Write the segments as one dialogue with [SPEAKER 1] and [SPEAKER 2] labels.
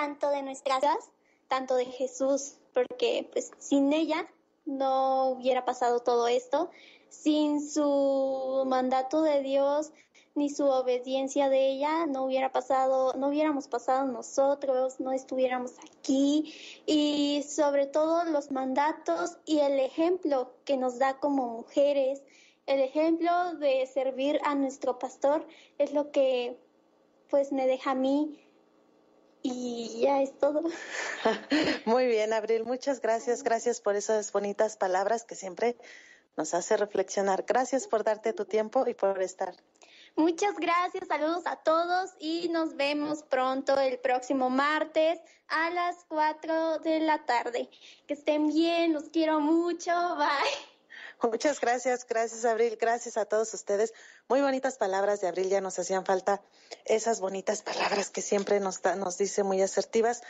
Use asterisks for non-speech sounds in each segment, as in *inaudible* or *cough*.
[SPEAKER 1] tanto de nuestras vidas, tanto de Jesús, porque pues sin ella no hubiera pasado todo esto, sin su mandato de Dios ni su obediencia de ella no hubiera pasado, no hubiéramos pasado nosotros, no estuviéramos aquí. Y sobre todo los mandatos y el ejemplo que nos da como mujeres, el ejemplo de servir a nuestro pastor es lo que pues me deja a mí y ya es todo. *laughs*
[SPEAKER 2] Muy bien, Abril, muchas gracias, gracias por esas bonitas palabras que siempre nos hace reflexionar. Gracias por darte tu tiempo y por estar.
[SPEAKER 1] Muchas gracias, saludos a todos y nos vemos pronto el próximo martes a las 4 de la tarde. Que estén bien, los quiero mucho, bye.
[SPEAKER 2] Muchas gracias, gracias Abril, gracias a todos ustedes. Muy bonitas palabras de Abril, ya nos hacían falta esas bonitas palabras que siempre nos, nos dice muy asertivas.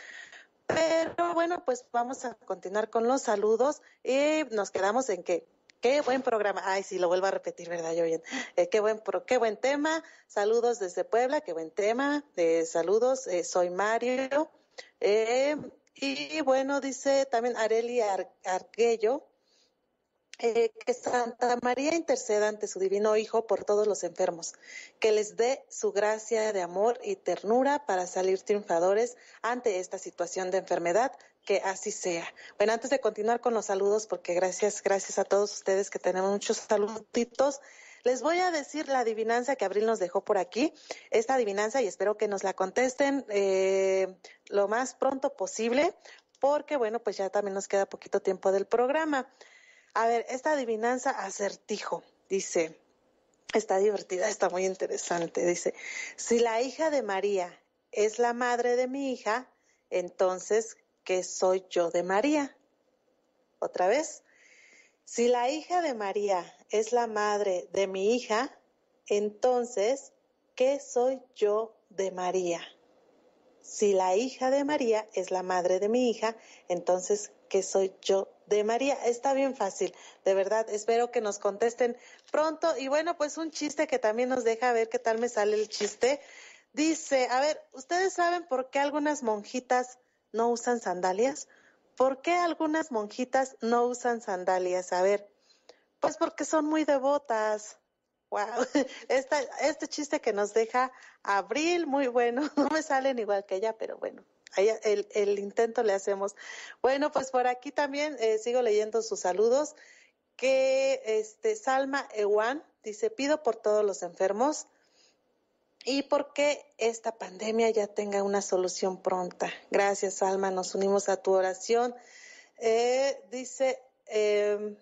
[SPEAKER 2] Pero bueno, pues vamos a continuar con los saludos y nos quedamos en que Qué buen programa. Ay, sí, lo vuelvo a repetir, ¿verdad? Yo bien. Eh, qué buen, qué buen tema. Saludos desde Puebla, qué buen tema. Eh, saludos, eh, soy Mario. Eh, y bueno, dice también Areli Arguello, eh, que Santa María interceda ante su divino Hijo por todos los enfermos, que les dé su gracia de amor y ternura para salir triunfadores ante esta situación de enfermedad, que así sea. Bueno, antes de continuar con los saludos, porque gracias, gracias a todos ustedes que tenemos muchos saluditos, les voy a decir la adivinanza que Abril nos dejó por aquí, esta adivinanza, y espero que nos la contesten eh, lo más pronto posible, porque bueno, pues ya también nos queda poquito tiempo del programa. A ver, esta adivinanza acertijo dice, está divertida, está muy interesante. Dice, si la hija de María es la madre de mi hija, entonces, ¿qué soy yo de María? Otra vez, si la hija de María es la madre de mi hija, entonces, ¿qué soy yo de María? Si la hija de María es la madre de mi hija, entonces, ¿qué soy yo de María. Está bien fácil, de verdad. Espero que nos contesten pronto. Y bueno, pues un chiste que también nos deja ver qué tal me sale el chiste. Dice, a ver, ¿ustedes saben por qué algunas monjitas no usan sandalias? ¿Por qué algunas monjitas no usan sandalias? A ver, pues porque son muy devotas. Wow, *laughs* este chiste que nos deja Abril, muy bueno. *laughs* No me salen igual que ella, pero bueno, el, intento le hacemos. Bueno, pues por aquí también eh, sigo leyendo sus saludos. Que este Salma Ewan dice, pido por todos los enfermos y porque esta pandemia ya tenga una solución pronta. Gracias, Salma, nos unimos a tu oración. Eh, dice eh,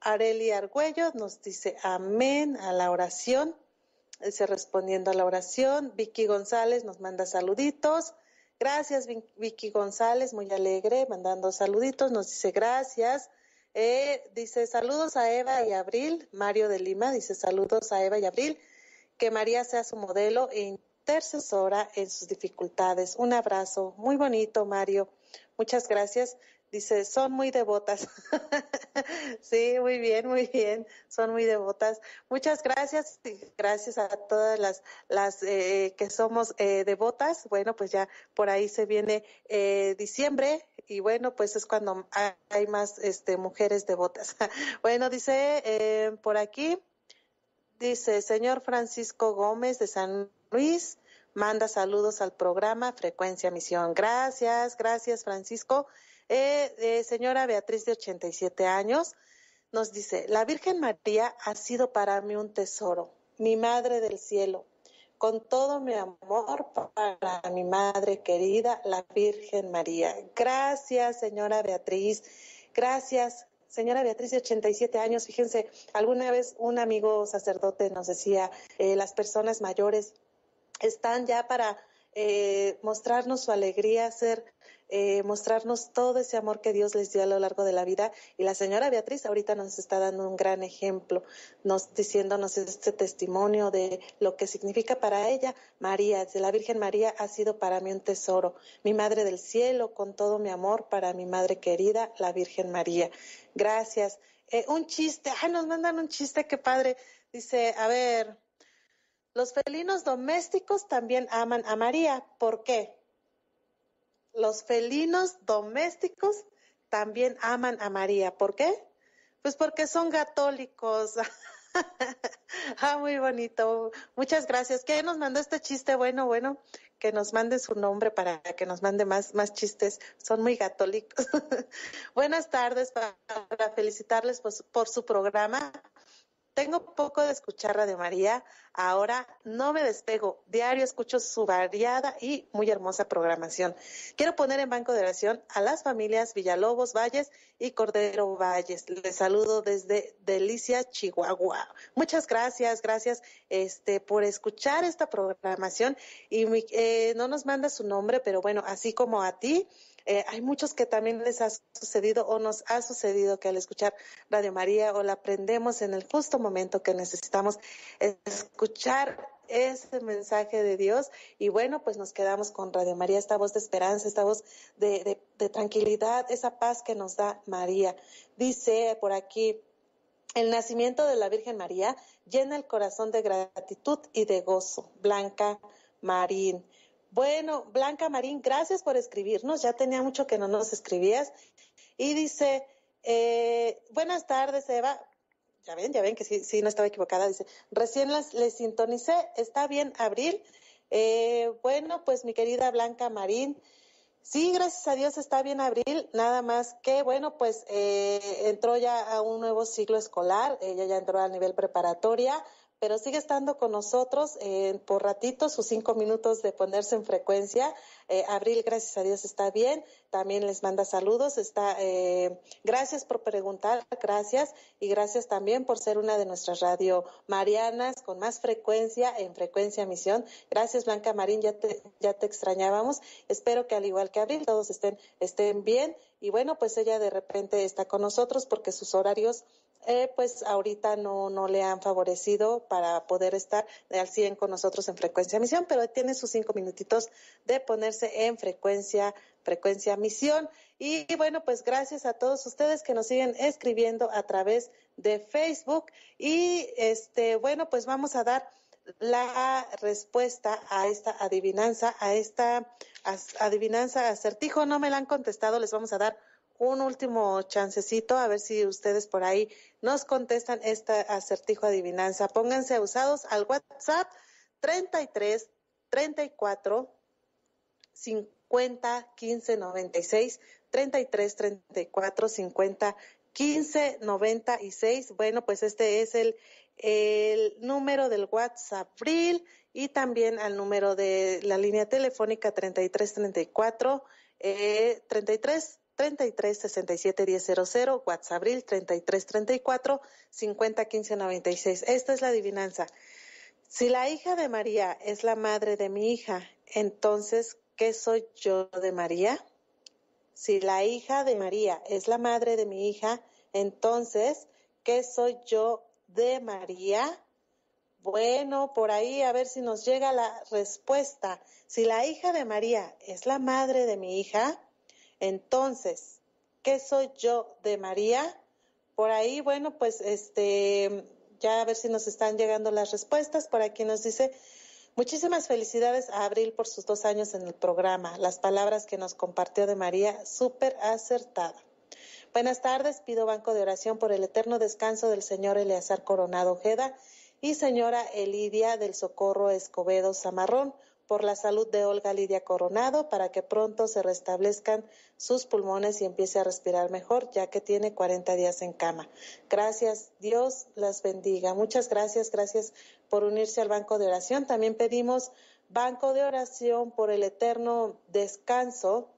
[SPEAKER 2] Areli Argüello, nos dice amén a la oración. Dice respondiendo a la oración. Vicky González nos manda saluditos. Gracias, Vicky González, muy alegre, mandando saluditos, nos dice gracias. Eh, dice saludos a Eva y Abril. Mario de Lima dice saludos a Eva y Abril. Que María sea su modelo e intercesora en sus dificultades. Un abrazo muy bonito, Mario. Muchas gracias. Dice, son muy devotas. *laughs* sí, muy bien, muy bien. Son muy devotas. Muchas gracias. Gracias a todas las, las eh, que somos eh, devotas. Bueno, pues ya por ahí se viene eh, diciembre y bueno, pues es cuando hay más este, mujeres devotas. *laughs* bueno, dice eh, por aquí, dice, señor Francisco Gómez de San Luis, manda saludos al programa Frecuencia Misión. Gracias, gracias Francisco. Eh, señora Beatriz de 87 años nos dice, la Virgen María ha sido para mí un tesoro, mi Madre del Cielo, con todo mi amor para mi Madre querida, la Virgen María. Gracias, señora Beatriz. Gracias, señora Beatriz de 87 años. Fíjense, alguna vez un amigo sacerdote nos decía, eh, las personas mayores están ya para eh, mostrarnos su alegría, ser, eh, mostrarnos todo ese amor que Dios les dio a lo largo de la vida. Y la señora Beatriz ahorita nos está dando un gran ejemplo, nos diciéndonos este testimonio de lo que significa para ella María, la Virgen María ha sido para mí un tesoro, mi Madre del Cielo, con todo mi amor para mi Madre querida, la Virgen María. Gracias. Eh, un chiste, ay, nos mandan un chiste, qué padre. Dice, a ver, los felinos domésticos también aman a María. ¿Por qué? Los felinos domésticos también aman a María. ¿Por qué? Pues porque son católicos. *laughs* ah, muy bonito. Muchas gracias. ¿Qué nos mandó este chiste? Bueno, bueno, que nos mande su nombre para que nos mande más, más chistes. Son muy católicos. *laughs* Buenas tardes para, felicitarles por su programa. Tengo poco de escuchar Radio María, ahora no me despego. Diario escucho su variada y muy hermosa programación. Quiero poner en banco de oración a las familias Villalobos Valles y Cordero Valles. Les saludo desde Delicia, Chihuahua. Muchas gracias, gracias este, por escuchar esta programación. Y eh, no nos manda su nombre, pero bueno, así como a ti, eh, hay muchos que también les ha sucedido o nos ha sucedido que al escuchar Radio María o la aprendemos en el justo momento que necesitamos escuchar ese mensaje de Dios y bueno, pues nos quedamos con Radio María, esta voz de esperanza, esta voz de, de tranquilidad, esa paz que nos da María. Dice por aquí, el nacimiento de la Virgen María llena el corazón de gratitud y de gozo. Blanca Marín. Bueno, Blanca Marín, gracias por escribirnos. Ya tenía mucho que no nos escribías. Y dice, eh, buenas tardes, Eva. Ya ven, ya ven que sí, sí no estaba equivocada. Dice, recién les, les sintonicé. ¿Está bien, Abril? Eh, bueno, pues mi querida Blanca Marín, sí, gracias a Dios está bien, Abril. Nada más que, bueno, pues eh, entró ya a un nuevo ciclo escolar. Ella ya entró al nivel preparatoria pero sigue estando con nosotros eh, por ratito, sus cinco minutos de ponerse en frecuencia. Eh, Abril, gracias a Dios, está bien. También les manda saludos. Está, eh, gracias por preguntar, gracias. Y gracias también por ser una de nuestras radio marianas con más frecuencia en frecuencia misión. Gracias, Blanca Marín, ya te, ya te extrañábamos. Espero que al igual que Abril, todos estén, estén bien. Y bueno, pues ella de repente está con nosotros porque sus horarios eh, pues ahorita no, no le han favorecido para poder estar al 100 con nosotros en frecuencia misión, pero tiene sus cinco minutitos de ponerse en frecuencia, frecuencia misión. Y, bueno, pues gracias a todos ustedes que nos siguen escribiendo a través de Facebook. Y este, bueno, pues vamos a dar la respuesta a esta adivinanza, a esta adivinanza acertijo. No me la han contestado, les vamos a dar un último chancecito, a ver si ustedes por ahí nos contestan esta acertijo adivinanza. Pónganse usados al WhatsApp 33 34 50 15 96 33 34 50 15 96. Bueno, pues este es el, el número del WhatsApp Abril y también al número de la línea telefónica 33 34 eh, 33 33 67 1000, WhatsApp Abril 33 34 50 15 96. Esta es la adivinanza. Si la hija de María es la madre de mi hija, entonces, ¿qué soy yo de María? Si la hija de María es la madre de mi hija, entonces, ¿qué soy yo de María? Bueno, por ahí a ver si nos llega la respuesta. Si la hija de María es la madre de mi hija, entonces, ¿qué soy yo de María? Por ahí, bueno, pues este, ya a ver si nos están llegando las respuestas. Por aquí nos dice, muchísimas felicidades a Abril por sus dos años en el programa. Las palabras que nos compartió de María, súper acertada. Buenas tardes, pido banco de oración por el eterno descanso del señor Eleazar Coronado Ojeda y señora Elidia del Socorro Escobedo Zamarrón por la salud de Olga Lidia Coronado para que pronto se restablezcan sus pulmones y empiece a respirar mejor, ya que tiene 40 días en cama. Gracias, Dios las bendiga. Muchas gracias, gracias por unirse al banco de oración. También pedimos banco de oración por el eterno descanso,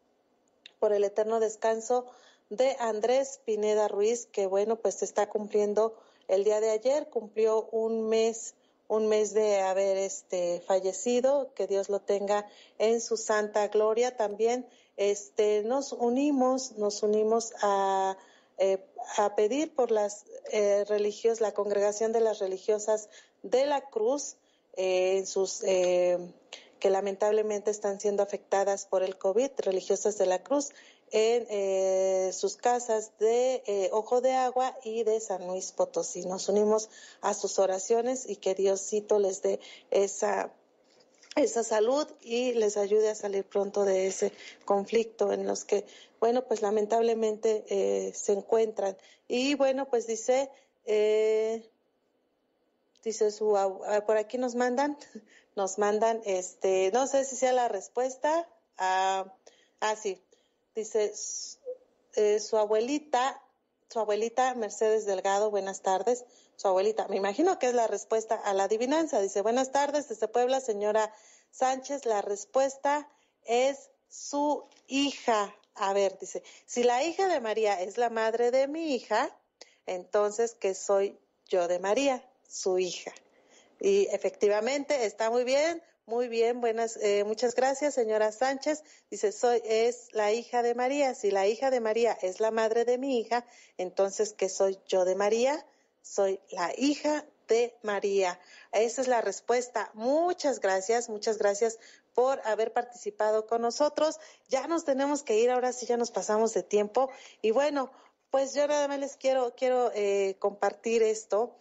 [SPEAKER 2] por el eterno descanso de Andrés Pineda Ruiz, que bueno, pues está cumpliendo el día de ayer, cumplió un mes un mes de haber este fallecido, que Dios lo tenga en su santa gloria. También este nos unimos, nos unimos a, eh, pedir por las eh, la congregación de las religiosas de la Cruz, eh, en sus eh, que lamentablemente están siendo afectadas por el COVID, religiosas de la Cruz, en eh, sus casas de eh, Ojo de Agua y de San Luis Potosí. Nos unimos a sus oraciones y que Diosito les dé esa esa salud y les ayude a salir pronto de ese conflicto en los que, bueno, pues lamentablemente eh, se encuentran. Y bueno, pues dice, dice su, por aquí nos mandan, *laughs* nos mandan, este, no sé si sea la respuesta, a, ah, sí, dice, eh, su abuelita, su abuelita Mercedes Delgado, buenas tardes, su abuelita. Me imagino que es la respuesta a la adivinanza. Dice, buenas tardes desde Puebla, señora Sánchez. La respuesta es su hija. A ver, dice, si la hija de María es la madre de mi hija, entonces, ¿qué soy yo de María? Su hija. Y efectivamente, está muy bien, muy bien, buenas, eh, muchas gracias, señora Sánchez. Dice, soy, es la hija de María. Si la hija de María es la madre de mi hija, entonces, ¿qué soy yo de María? soy la hija de María. Esa es la respuesta. Muchas gracias, muchas gracias por haber participado con nosotros. Ya nos tenemos que ir, ahora sí ya nos pasamos de tiempo. Y bueno, pues yo nada más les quiero, quiero eh, compartir esto.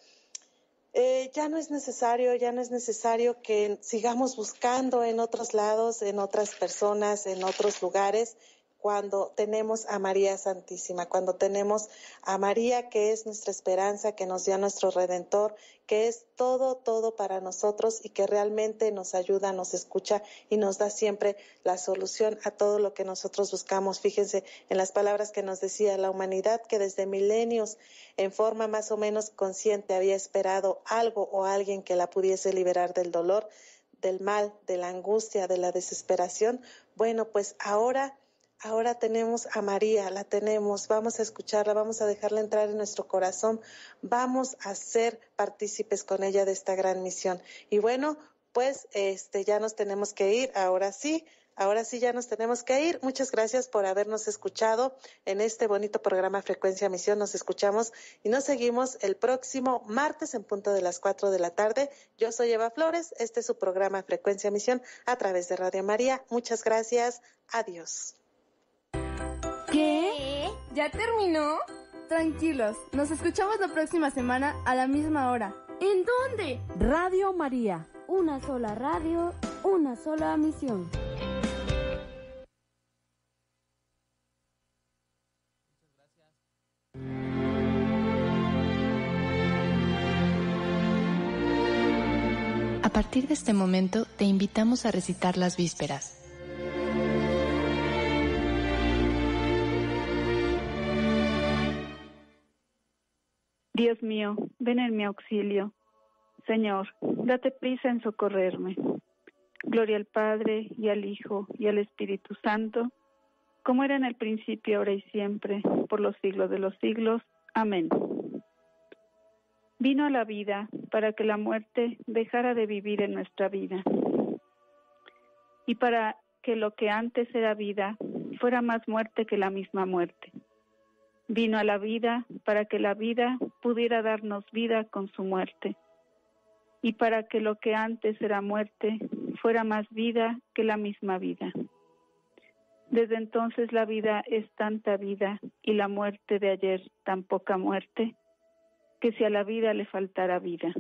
[SPEAKER 2] Eh, ya no es necesario, ya no es necesario que sigamos buscando en otros lados, en otras personas, en otros lugares cuando tenemos a María Santísima, cuando tenemos a María que es nuestra esperanza, que nos dio nuestro Redentor, que es todo, todo para nosotros y que realmente nos ayuda, nos escucha y nos da siempre la solución a todo lo que nosotros buscamos. Fíjense en las palabras que nos decía la humanidad que desde milenios en forma más o menos consciente había esperado algo o alguien que la pudiese liberar del dolor, del mal, de la angustia, de la desesperación. Bueno, pues ahora Ahora tenemos a María, la tenemos, vamos a escucharla, vamos a dejarla entrar en nuestro corazón, vamos a ser partícipes con ella de esta gran misión. Y bueno, pues este ya nos tenemos que ir, ahora sí, ahora sí ya nos tenemos que ir. Muchas gracias por habernos escuchado en este bonito programa Frecuencia Misión. Nos escuchamos y nos seguimos el próximo martes en punto de las cuatro de la tarde. Yo soy Eva Flores, este es su programa Frecuencia Misión a través de Radio María. Muchas gracias. Adiós.
[SPEAKER 3] ¿Qué? ¿Ya terminó? Tranquilos, nos escuchamos la próxima semana a la misma hora.
[SPEAKER 4] ¿En dónde?
[SPEAKER 5] Radio María.
[SPEAKER 4] Una sola radio, una sola misión.
[SPEAKER 6] A partir de este momento te invitamos a recitar las vísperas.
[SPEAKER 7] Dios mío, ven en mi auxilio. Señor, date prisa en socorrerme. Gloria al Padre y al Hijo y al Espíritu Santo, como era en el principio, ahora y siempre, por los siglos de los siglos. Amén. Vino a la vida para que la muerte dejara de vivir en nuestra vida y para que lo que antes era vida fuera más muerte que la misma muerte Vino a la vida para que la vida pudiera darnos vida con su muerte, y para que lo que antes era muerte fuera más vida que la misma vida. Desde entonces la vida es tanta vida y la muerte de ayer tan poca muerte, que si a la vida le faltara vida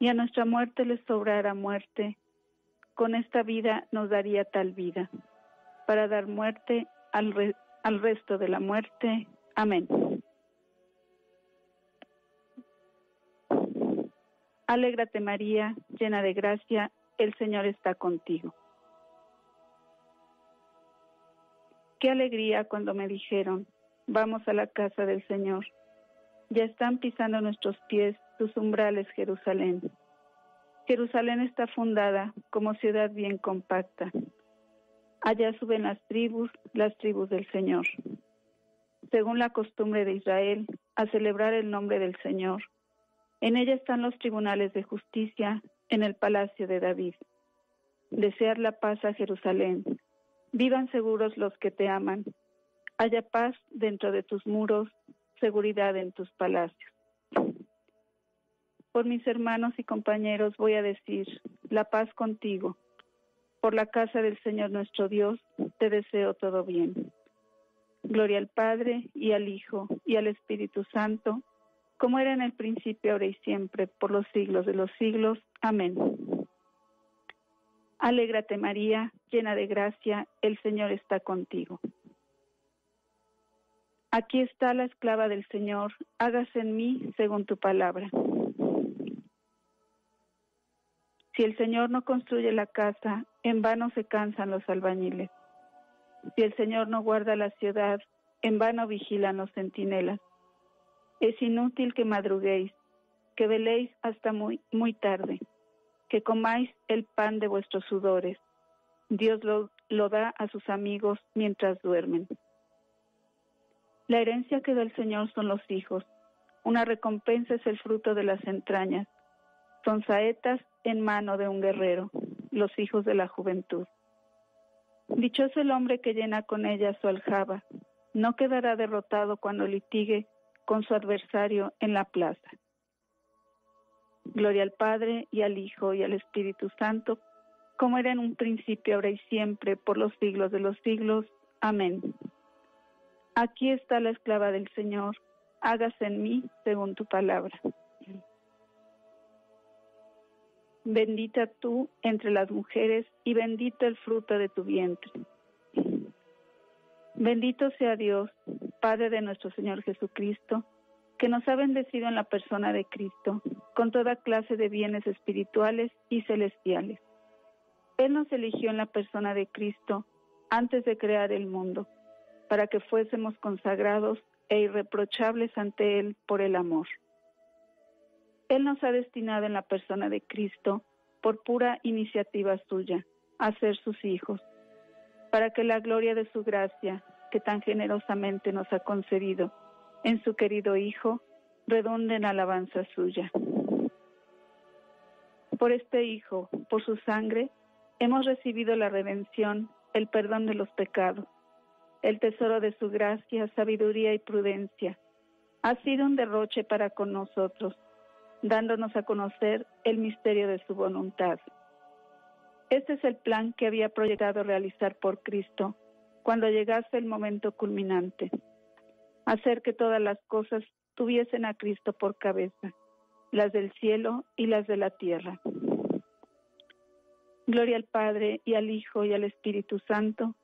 [SPEAKER 7] y a nuestra muerte le sobrara muerte, con esta vida nos daría tal vida, para dar muerte al, al resto de la muerte. Amén. Alégrate María, llena de gracia, el Señor está contigo. Qué alegría cuando me dijeron, vamos a la casa del Señor. Ya están pisando nuestros pies tus umbrales, Jerusalén. Jerusalén está fundada como ciudad bien compacta Allá suben las tribus, las tribus del Señor. Según la costumbre de Israel, a celebrar el nombre del Señor. En ella están los tribunales de justicia en el palacio de David. Desear la paz a Jerusalén. Vivan seguros los que te aman. Haya paz dentro de tus muros, seguridad en tus palacios. Por mis hermanos y compañeros voy a decir, la paz contigo por la casa del Señor nuestro Dios, te deseo todo bien. Gloria al Padre y al Hijo y al Espíritu Santo, como era en el principio, ahora y siempre, por los siglos de los siglos. Amén. Alégrate María, llena de gracia, el Señor está contigo. Aquí está la esclava del Señor, hágase en mí según tu palabra. Si el Señor no construye la casa, en vano se cansan los albañiles. Si el Señor no guarda la ciudad, en vano vigilan los centinelas. Es inútil que madruguéis, que veléis hasta muy, muy tarde que comáis el pan de vuestros sudores. Dios lo, lo da a sus amigos mientras duermen. La herencia que da el Señor son los hijos. Una recompensa es el fruto de las entrañas. Son saetas en mano de un guerrero, los hijos de la juventud. Dichoso el hombre que llena con ella su aljaba. No quedará derrotado cuando litigue con su adversario en la plaza. Gloria al Padre y al Hijo y al Espíritu Santo, como era en un principio, ahora y siempre, por los siglos de los siglos. Amén. Aquí está la esclava del Señor, hágase en mí según tu palabra. Bendita tú entre las mujeres y bendito el fruto de tu vientre. Bendito sea Dios, Padre de nuestro Señor Jesucristo que nos ha bendecido en la persona de Cristo, con toda clase de bienes espirituales y celestiales. Él nos eligió en la persona de Cristo antes de crear el mundo, para que fuésemos consagrados e irreprochables ante Él por el amor. Él nos ha destinado en la persona de Cristo, por pura iniciativa suya, a ser sus hijos, para que la gloria de su gracia, que tan generosamente nos ha concedido, en su querido Hijo, redonde en alabanza suya. Por este Hijo, por su sangre, hemos recibido la redención, el perdón de los pecados, el tesoro de su gracia, sabiduría y prudencia. Ha sido un derroche para con nosotros, dándonos a conocer el misterio de su voluntad. Este es el plan que había proyectado realizar por Cristo cuando llegase el momento culminante hacer que todas las cosas tuviesen a Cristo por cabeza, las del cielo y las de la tierra. Gloria al Padre y al Hijo y al Espíritu Santo,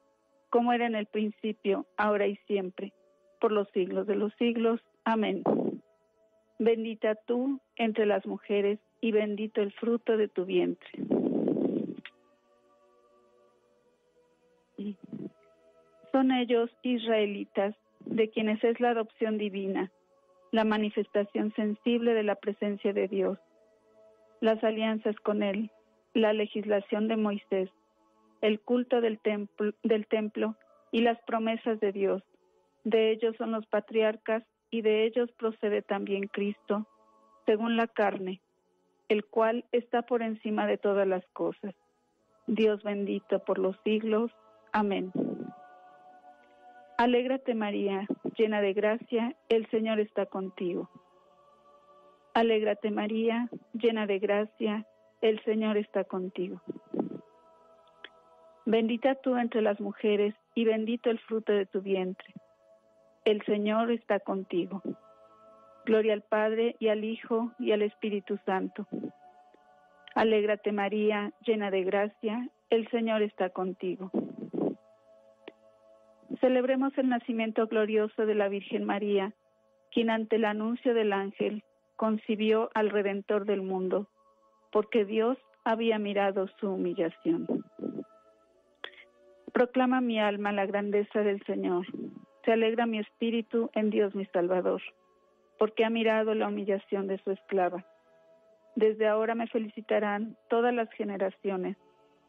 [SPEAKER 7] como era en el principio, ahora y siempre, por los siglos de los siglos. Amén. Bendita tú entre las mujeres y bendito el fruto de tu vientre. Son ellos israelitas de quienes es la adopción divina, la manifestación sensible de la presencia de Dios, las alianzas con Él, la legislación de Moisés, el culto del templo, y las promesas de Dios. De ellos son los patriarcas y de ellos procede también Cristo, según la carne, el cual está por encima de todas las cosas. Dios bendito por los siglos. Amén. Alégrate María, llena de gracia, el Señor está contigo. Alégrate María, llena de gracia, el Señor está contigo. Bendita tú entre las mujeres y bendito el fruto de tu vientre. El Señor está contigo. Gloria al Padre y al Hijo y al Espíritu Santo. Alégrate María, llena de gracia, el Señor está contigo. Celebremos el nacimiento glorioso de la Virgen María, quien ante el anuncio del ángel concibió al Redentor del mundo, porque Dios había mirado su humillación. Proclama mi alma la grandeza del Señor. Se alegra mi espíritu en Dios mi Salvador, porque ha mirado la humillación de su esclava. Desde ahora me felicitarán todas las generaciones,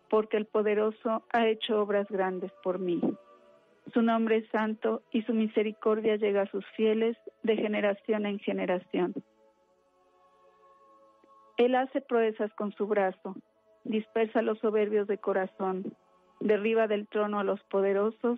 [SPEAKER 7] porque el poderoso ha hecho obras grandes por mí. Su nombre es santo y su misericordia llega a sus fieles de generación en generación. Él hace proezas con su brazo, dispersa los soberbios de corazón, derriba del trono a los poderosos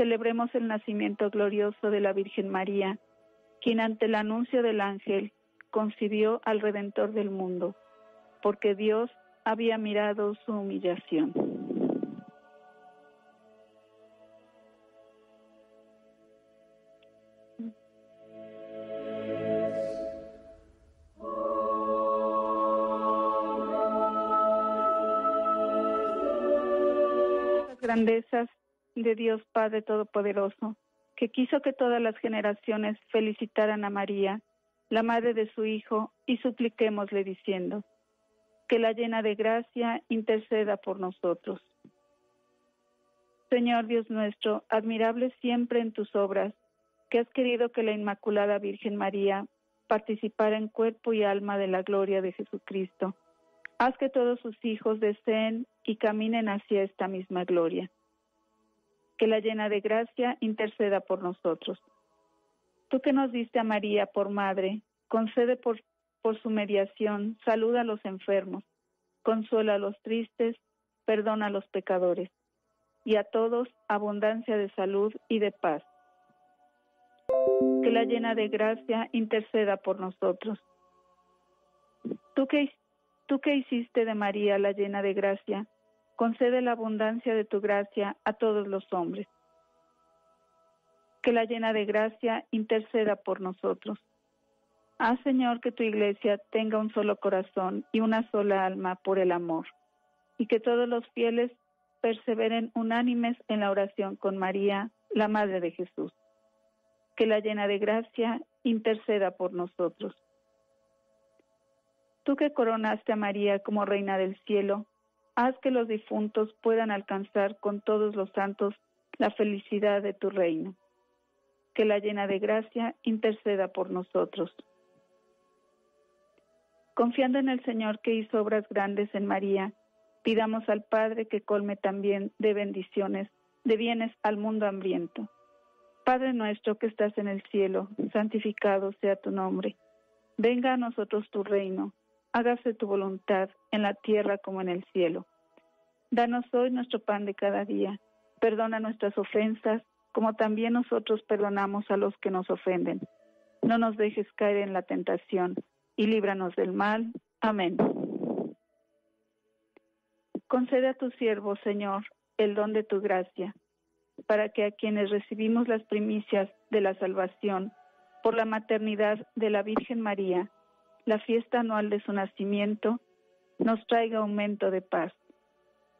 [SPEAKER 7] Celebremos el nacimiento glorioso de la Virgen María, quien ante el anuncio del ángel concibió al Redentor del mundo, porque Dios había mirado su humillación. grandezas de Dios Padre Todopoderoso, que quiso que todas las generaciones felicitaran a María, la madre de su Hijo, y supliquémosle diciendo, que la llena de gracia interceda por nosotros. Señor Dios nuestro, admirable siempre en tus obras, que has querido que la Inmaculada Virgen María participara en cuerpo y alma de la gloria de Jesucristo. Haz que todos sus hijos deseen y caminen hacia esta misma gloria. Que la llena de gracia interceda por nosotros. Tú que nos diste a María por madre, concede por, su mediación salud a los enfermos, consuela a los tristes, perdona a los pecadores, y a todos abundancia de salud y de paz. Que la llena de gracia interceda por nosotros. Tú que, tú que hiciste de María la llena de gracia, concede la abundancia de tu gracia a todos los hombres. Que la llena de gracia interceda por nosotros. Haz, Señor, que tu iglesia tenga un solo corazón y una sola alma por el amor, y que todos los fieles perseveren unánimes en la oración con María, la Madre de Jesús. Que la llena de gracia interceda por nosotros. Tú que coronaste a María como Reina del Cielo, haz que los difuntos puedan alcanzar con todos los santos la felicidad de tu reino. Que la llena de gracia interceda por nosotros. Confiando en el Señor que hizo obras grandes en María, pidamos al Padre que colme también de bendiciones, de bienes al mundo hambriento. Padre nuestro que estás en el cielo, santificado sea tu nombre. Venga a nosotros tu reino, hágase tu voluntad en la tierra como en el cielo. Danos hoy nuestro pan de cada día. Perdona nuestras ofensas, como también nosotros perdonamos a los que nos ofenden. No nos dejes caer en la tentación, y líbranos del mal. Amén. Concede a tu siervo, Señor, el don de tu gracia, para que a quienes recibimos las primicias de la salvación por la maternidad de la Virgen María, la fiesta anual de su nacimiento, nos traiga aumento de paz